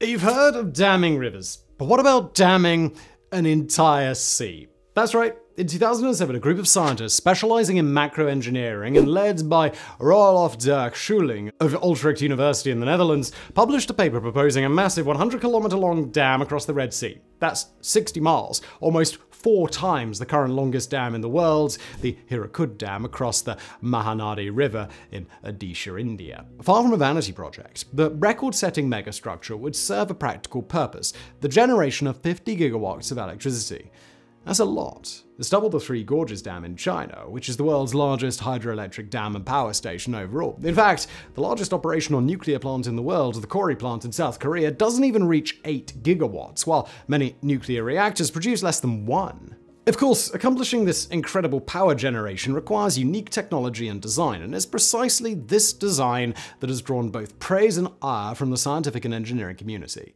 You've heard of damming rivers, but what about damming an entire sea? That's right. In 2007, a group of scientists specializing in macro engineering and led by Roelof Dirk Schuiling of Utrecht University in the Netherlands published a paper proposing a massive 100 kilometer long dam across the Red Sea. That's 60 miles, almost four times the current longest dam in the world, the Hirakud Dam across the Mahanadi River in Odisha, India. Far from a vanity project, the record-setting megastructure would serve a practical purpose, the generation of 50 gigawatts of electricity. That's a lot. It's double the Three Gorges Dam in China, which is the world's largest hydroelectric dam and power station overall. In fact, the largest operational nuclear plant in the world, the Kori plant in South Korea, doesn't even reach 8 gigawatts, while many nuclear reactors produce less than one. Of course, accomplishing this incredible power generation requires unique technology and design, and it's precisely this design that has drawn both praise and ire from the scientific and engineering community.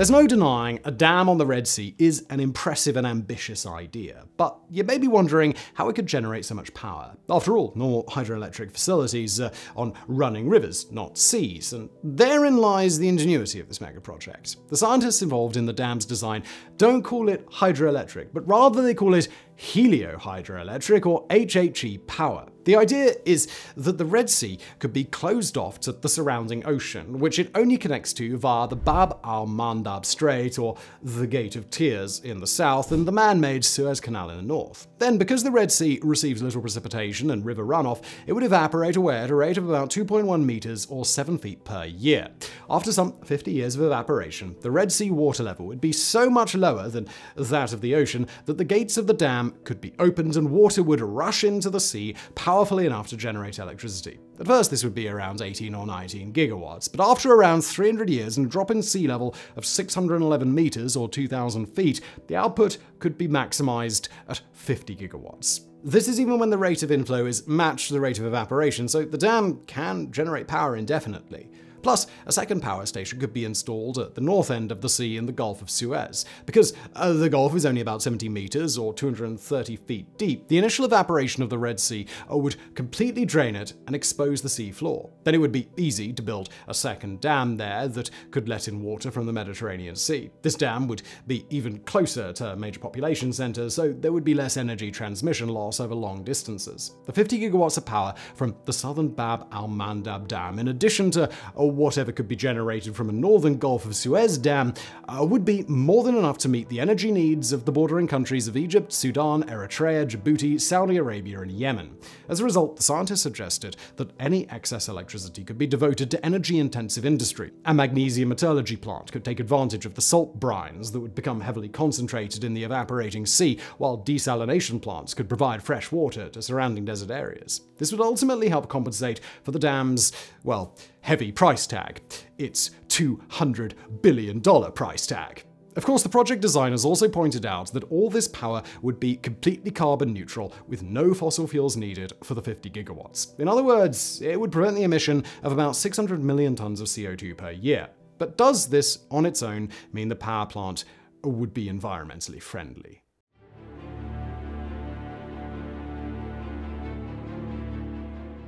There's no denying a dam on the Red Sea is an impressive and ambitious idea, but you may be wondering how it could generate so much power. After all, normal hydroelectric facilities are on running rivers, not seas, and therein lies the ingenuity of this mega project. The scientists involved in the dam's design don't call it hydroelectric, but rather they call it heliohydroelectric or HHE power. The idea is that the Red Sea could be closed off to the surrounding ocean, which it only connects to via the Bab al Mandab Strait or the Gate of Tears in the south and the man made Suez Canal in the north. Then, because the Red Sea receives little precipitation and river runoff, it would evaporate away at a rate of about 2.1 meters or 7 feet per year. After some 50 years of evaporation, the Red Sea water level would be so much lower than that of the ocean that the gates of the dam could be opened and water would rush into the sea, powerfully enough to generate electricity. At first, this would be around 18 or 19 gigawatts, but after around 300 years and a drop in sea level of 611 meters or 2,000 feet, the output could be maximized at 50 gigawatts. This is even when the rate of inflow is matched to the rate of evaporation, so the dam can generate power indefinitely. Plus, a second power station could be installed at the north end of the sea in the Gulf of Suez. Because uh, the Gulf is only about 70 meters or 230 feet deep, the initial evaporation of the Red Sea uh, would completely drain it and expose the sea floor. Then it would be easy to build a second dam there that could let in water from the Mediterranean Sea. This dam would be even closer to major population centers, so there would be less energy transmission loss over long distances. The 50 gigawatts of power from the southern Bab al Mandab Dam, in addition to a whatever could be generated from a northern Gulf of Suez dam uh, would be more than enough to meet the energy needs of the bordering countries of Egypt, Sudan, Eritrea, Djibouti, Saudi Arabia, and Yemen. As a result, the scientists suggested that any excess electricity could be devoted to energy-intensive industry. A magnesium metallurgy plant could take advantage of the salt brines that would become heavily concentrated in the evaporating sea, while desalination plants could provide fresh water to surrounding desert areas. This would ultimately help compensate for the dam's, well, heavy price tag. Its $200 billion price tag. Of course, the project designers also pointed out that all this power would be completely carbon neutral with no fossil fuels needed for the 50 gigawatts. In other words, it would prevent the emission of about 600 million tons of CO2 per year. But does this on its own mean the power plant would be environmentally friendly?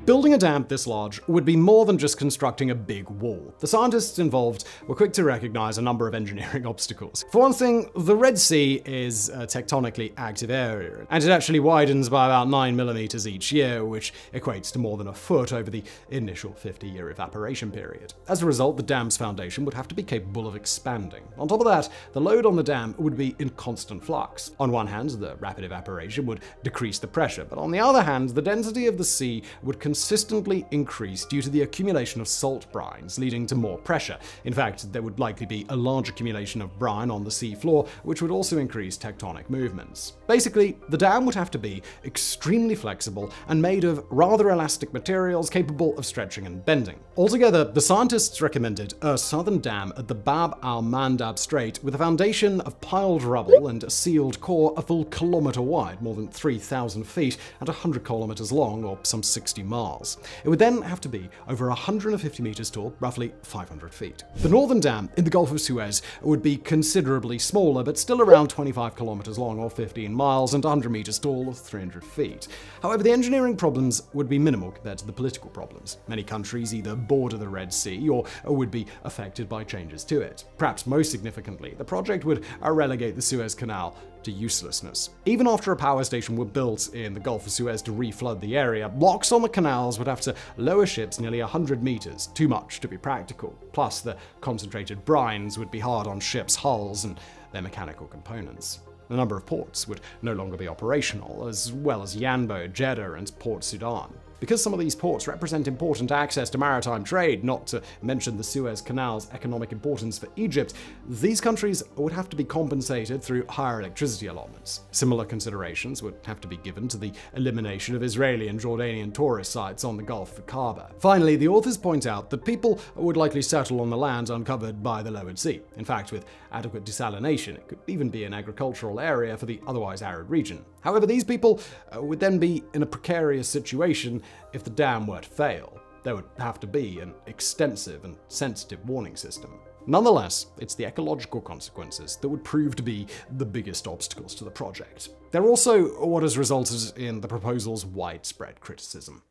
Building a dam this large would be more than just constructing a big wall. The scientists involved were quick to recognize a number of engineering obstacles. For one thing, the Red Sea is a tectonically active area, and it actually widens by about 9 millimeters each year, which equates to more than a foot over the initial 50 year evaporation period. As a result, the dam's foundation would have to be capable of expanding. On top of that, the load on the dam would be in constant flux. On one hand, the rapid evaporation would decrease the pressure, but on the other hand, the density of the sea would consistently increase due to the accumulation of salt brines, leading to more pressure. In fact, there would likely be a large accumulation of brine on the sea floor, which would also increase tectonic movements. Basically, the dam would have to be extremely flexible and made of rather elastic materials capable of stretching and bending. Altogether, the scientists recommended a southern dam at the Bab al Mandab Strait with a foundation of piled rubble and a sealed core a full kilometer wide, more than 3,000 feet, and 100 kilometers long, or some 60 miles Mars. It would then have to be over 150 meters tall, roughly 500 feet. The northern dam in the Gulf of Suez would be considerably smaller, but still around 25 kilometers long or 15 miles and 100 meters tall or 300 feet. However, the engineering problems would be minimal compared to the political problems. Many countries either border the Red Sea or would be affected by changes to it. Perhaps most significantly, the project would relegate the Suez Canal to uselessness. Even after a power station were built in the Gulf of Suez to reflood the area, locks on the canals would have to lower ships nearly 100 meters, too much to be practical. Plus, the concentrated brines would be hard on ships' hulls and their mechanical components. A number of ports would no longer be operational, as well as Yanbu, Jeddah, and Port Sudan. Because some of these ports represent important access to maritime trade, not to mention the Suez Canal's economic importance for Egypt, these countries would have to be compensated through higher electricity allotments. Similar considerations would have to be given to the elimination of Israeli and Jordanian tourist sites on the Gulf of Aqaba. Finally, the authors point out that people would likely settle on the land uncovered by the lowered sea. In fact, with adequate desalination, it could even be an agricultural area for the otherwise arid region. However, these people uh, would then be in a precarious situation if the dam were to fail. There would have to be an extensive and sensitive warning system. Nonetheless, it's the ecological consequences that would prove to be the biggest obstacles to the project. They're also what has resulted in the proposal's widespread criticism.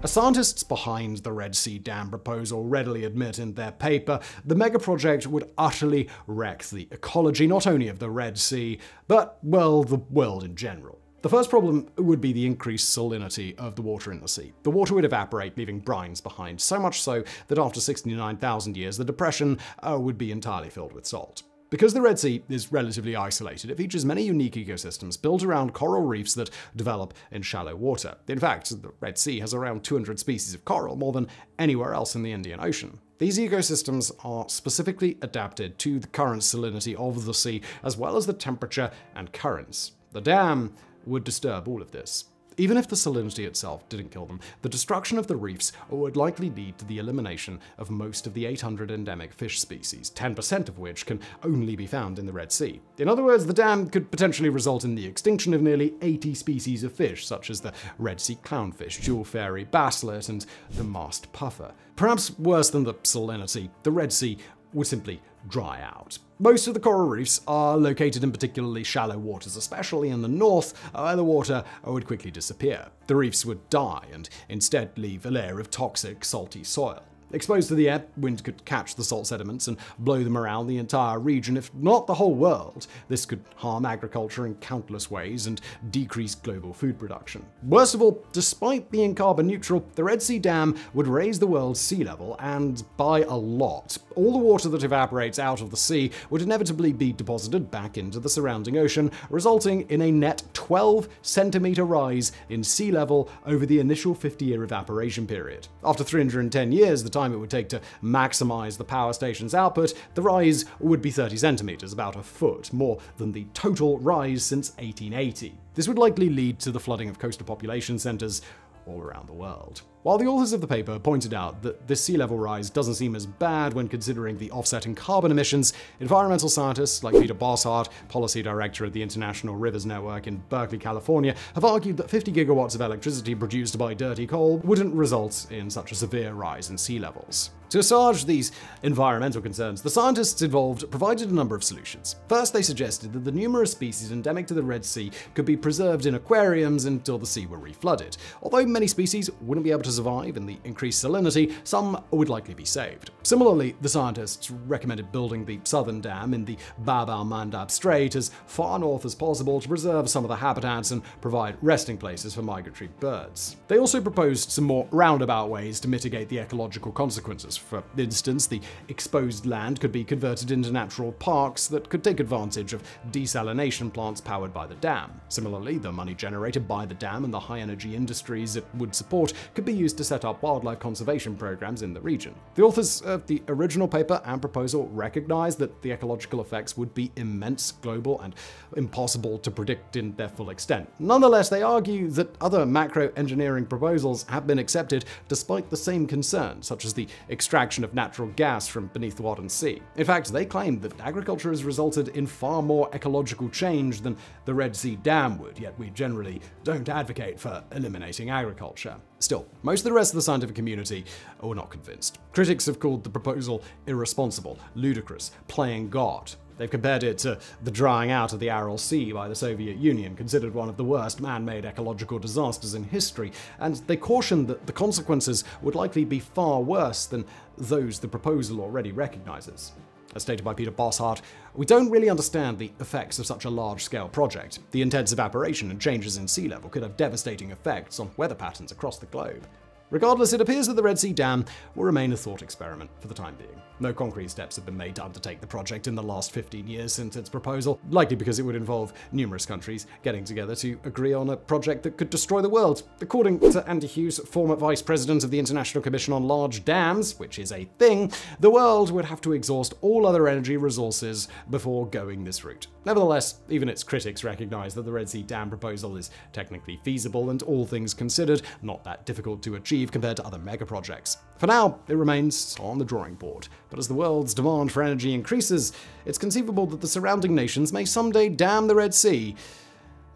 As scientists behind the Red Sea Dam proposal readily admit in their paper, the megaproject would utterly wreck the ecology not only of the Red Sea, but, well, the world in general. The first problem would be the increased salinity of the water in the sea. The water would evaporate, leaving brines behind, so much so that after 69,000 years, the depression uh, would be entirely filled with salt. Because the Red Sea is relatively isolated, it features many unique ecosystems built around coral reefs that develop in shallow water. In fact, the Red Sea has around 200 species of coral, more than anywhere else in the Indian Ocean. These ecosystems are specifically adapted to the current salinity of the sea, as well as the temperature and currents. The dam would disturb all of this. Even if the salinity itself didn't kill them, the destruction of the reefs would likely lead to the elimination of most of the 800 endemic fish species, 10% of which can only be found in the Red Sea. In other words, the dam could potentially result in the extinction of nearly 80 species of fish, such as the Red Sea clownfish, jewel fairy, basslet, and the masked puffer. Perhaps worse than the salinity, the Red Sea would simply dry out. Most of the coral reefs are located in particularly shallow waters, especially in the north, where the water would quickly disappear. The reefs would die and instead leave a layer of toxic, salty soil. Exposed to the air, wind could catch the salt sediments and blow them around the entire region, if not the whole world. This could harm agriculture in countless ways and decrease global food production. Worst of all, despite being carbon neutral, the Red Sea Dam would raise the world's sea level, and by a lot. All the water that evaporates out of the sea would inevitably be deposited back into the surrounding ocean, resulting in a net 12 centimeter rise in sea level over the initial 50 year evaporation period. After 310 years, the time it would take to maximize the power station's output, the rise would be 30 centimeters, about a foot, more than the total rise since 1880. This would likely lead to the flooding of coastal population centers all around the world. While the authors of the paper pointed out that this sea level rise doesn't seem as bad when considering the offsetting carbon emissions, environmental scientists like Peter Bosshard, policy director at the International Rivers Network in Berkeley, California, have argued that 50 gigawatts of electricity produced by dirty coal wouldn't result in such a severe rise in sea levels. To assuage these environmental concerns, the scientists involved provided a number of solutions. First, they suggested that the numerous species endemic to the Red Sea could be preserved in aquariums until the sea were reflooded. Although many species wouldn't be able to survive in the increased salinity, some would likely be saved. Similarly, the scientists recommended building the southern dam in the Bab al Mandab Strait as far north as possible to preserve some of the habitats and provide resting places for migratory birds. They also proposed some more roundabout ways to mitigate the ecological consequences for instance, the exposed land could be converted into natural parks that could take advantage of desalination plants powered by the dam. Similarly, the money generated by the dam and the high energy industries it would support could be used to set up wildlife conservation programs in the region. The authors of the original paper and proposal recognized that the ecological effects would be immense, global, and impossible to predict in their full extent. Nonetheless, they argue that other macro engineering proposals have been accepted despite the same concerns, such as the extraction of natural gas from beneath the Wadden Sea. In fact, they claim that agriculture has resulted in far more ecological change than the Red Sea Dam would, yet we generally don't advocate for eliminating agriculture. Still, most of the rest of the scientific community were not convinced. Critics have called the proposal irresponsible, ludicrous, playing God. They've compared it to the drying out of the Aral Sea by the Soviet Union, considered one of the worst man made ecological disasters in history, and they cautioned that the consequences would likely be far worse than those the proposal already recognizes. As stated by Peter Bosshard, we don't really understand the effects of such a large scale project. The intense evaporation and changes in sea level could have devastating effects on weather patterns across the globe. Regardless, it appears that the Red Sea Dam will remain a thought experiment for the time being. No concrete steps have been made to undertake the project in the last 15 years since its proposal, likely because it would involve numerous countries getting together to agree on a project that could destroy the world. According to Andy Hughes, former vice president of the International Commission on Large Dams, which is a thing, the world would have to exhaust all other energy resources before going this route. Nevertheless, even its critics recognize that the Red Sea Dam proposal is technically feasible and, all things considered, not that difficult to achieve compared to other mega projects. For now, it remains on the drawing board. But as the world's demand for energy increases, it's conceivable that the surrounding nations may someday dam the Red Sea,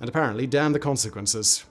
and apparently dam the consequences.